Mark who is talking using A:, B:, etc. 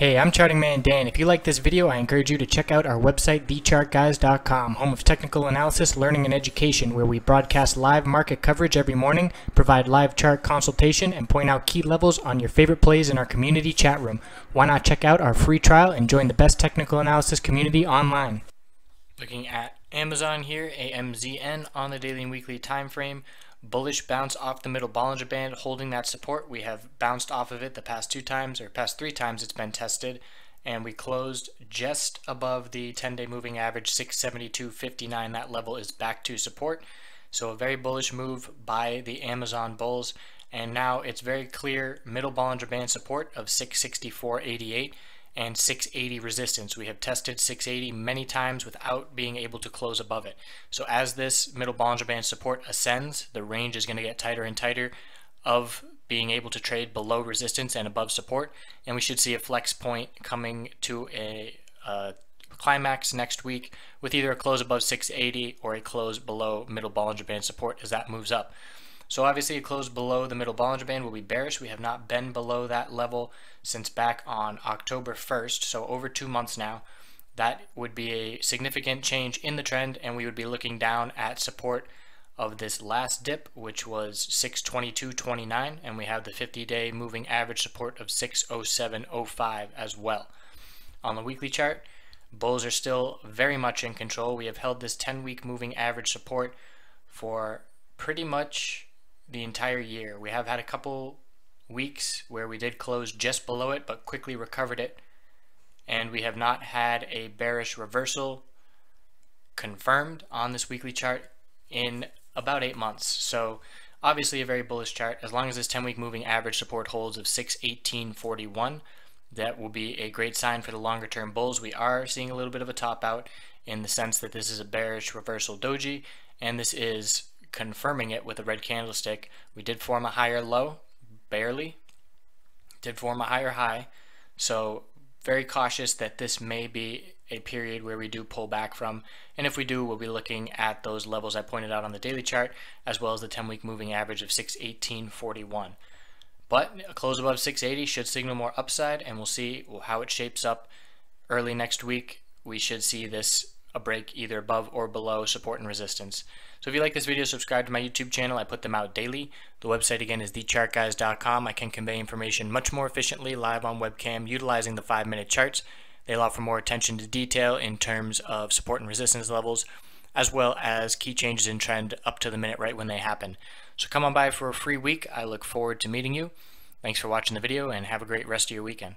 A: Hey, I'm Charting Man Dan. If you like this video, I encourage you to check out our website, thechartguys.com, home of technical analysis, learning, and education, where we broadcast live market coverage every morning, provide live chart consultation, and point out key levels on your favorite plays in our community chat room. Why not check out our free trial and join the best technical analysis community online? Looking at Amazon here, AMZN on the daily and weekly time frame bullish bounce off the middle Bollinger Band, holding that support. We have bounced off of it the past two times, or past three times it's been tested, and we closed just above the 10-day moving average, 672.59. That level is back to support. So a very bullish move by the Amazon bulls, and now it's very clear middle Bollinger Band support of 664.88 and 680 resistance. We have tested 680 many times without being able to close above it. So as this middle Bollinger Band support ascends, the range is going to get tighter and tighter of being able to trade below resistance and above support. And we should see a flex point coming to a, a climax next week with either a close above 680 or a close below middle Bollinger Band support as that moves up. So obviously a close below the middle Bollinger Band will be bearish. We have not been below that level since back on October 1st, so over two months now. That would be a significant change in the trend, and we would be looking down at support of this last dip, which was 622.29, and we have the 50-day moving average support of 607.05 as well. On the weekly chart, bulls are still very much in control. We have held this 10-week moving average support for pretty much the entire year. We have had a couple weeks where we did close just below it but quickly recovered it and we have not had a bearish reversal confirmed on this weekly chart in about eight months. So obviously a very bullish chart. As long as this 10 week moving average support holds of 618.41, that will be a great sign for the longer term bulls. We are seeing a little bit of a top out in the sense that this is a bearish reversal doji and this is confirming it with a red candlestick. We did form a higher low, barely. Did form a higher high. So very cautious that this may be a period where we do pull back from. And if we do, we'll be looking at those levels I pointed out on the daily chart, as well as the 10-week moving average of 618.41. But a close above 680 should signal more upside, and we'll see how it shapes up early next week. We should see this a break either above or below support and resistance. So if you like this video, subscribe to my YouTube channel. I put them out daily. The website again is thechartguys.com. I can convey information much more efficiently live on webcam utilizing the five minute charts. They allow for more attention to detail in terms of support and resistance levels, as well as key changes in trend up to the minute right when they happen. So come on by for a free week. I look forward to meeting you. Thanks for watching the video and have a great rest of your weekend.